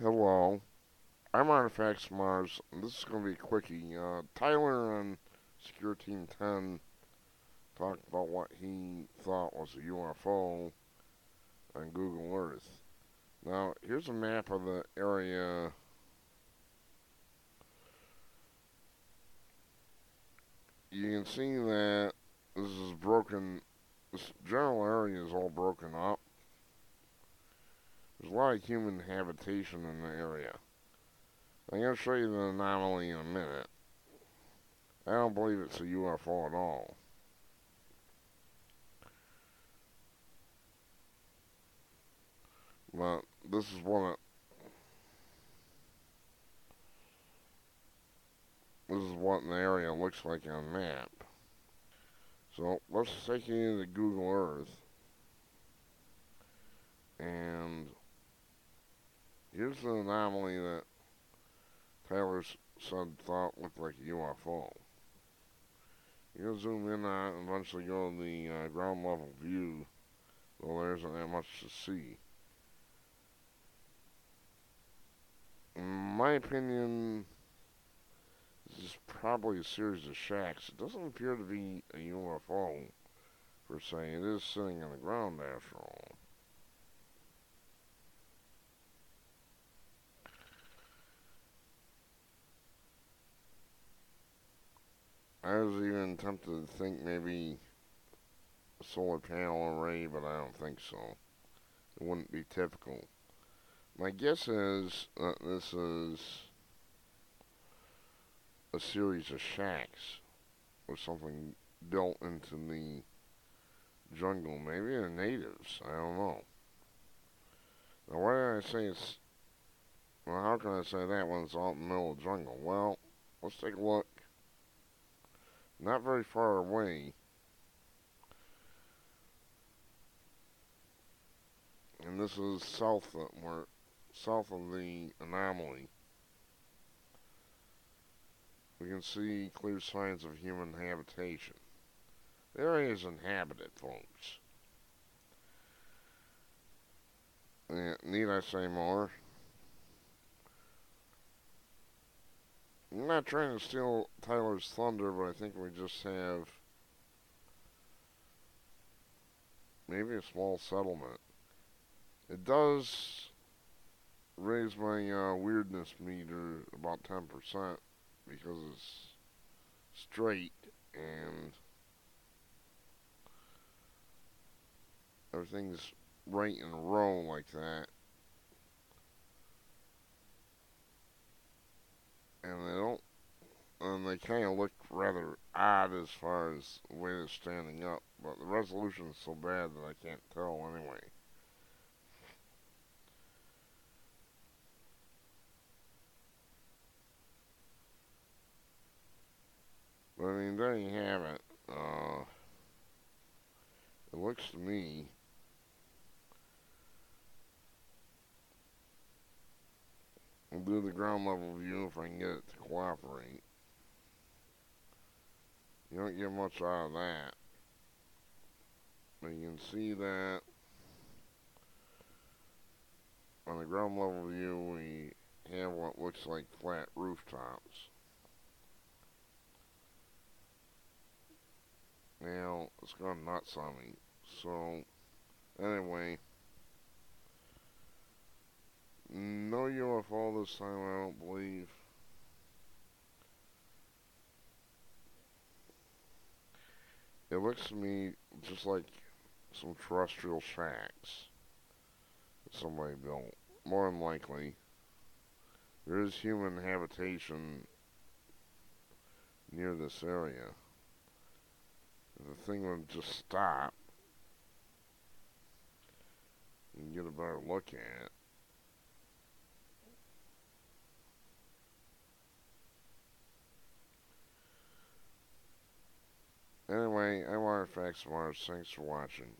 Hello. I'm Artifacts Mars, and this is going to be a quickie. Uh, Tyler on Secure Team 10 talked about what he thought was a UFO on Google Earth. Now, here's a map of the area. You can see that this is broken, this general area is all broken up. There's a lot of human habitation in the area. I'm going to show you the anomaly in a minute. I don't believe it's a UFO at all. But this is what it, this is what the area looks like on a map. So let's take you into Google Earth. And here's the anomaly that Taylor's son thought looked like a UFO. Gonna zoom in on it and eventually go to the uh, ground level view, though there isn't that much to see. In my opinion, this is probably a series of shacks. It doesn't appear to be a UFO, per se. It is sitting on the ground after all. I was even tempted to think maybe a solar panel array, but I don't think so. It wouldn't be typical. My guess is that this is a series of shacks or something built into the jungle. Maybe they're natives. I don't know. Now, why did I say it's... Well, how can I say that when it's out in the middle of the jungle? Well, let's take a look not very far away. And this is south of, where, south of the anomaly. We can see clear signs of human habitation. The area is inhabited, folks. Need I say more? I'm not trying to steal Tyler's thunder, but I think we just have maybe a small settlement. It does raise my uh, weirdness meter about 10% because it's straight and everything's right in a row like that. And they don't, and they kind of look rather odd as far as the way they're standing up, but the resolution is so bad that I can't tell anyway. But I mean, there you have it. Uh, it looks to me do the ground level view if I can get it to cooperate. You don't get much out of that. But you can see that on the ground level view we have what looks like flat rooftops. Now, it's gone nuts on me. So, anyway, no UFO this time, I don't believe. It looks to me just like some terrestrial shacks that somebody built. More than likely. There is human habitation near this area. The thing would just stop and get a better look at it. Anyway, I'm Artifacts Mars. Thanks for watching.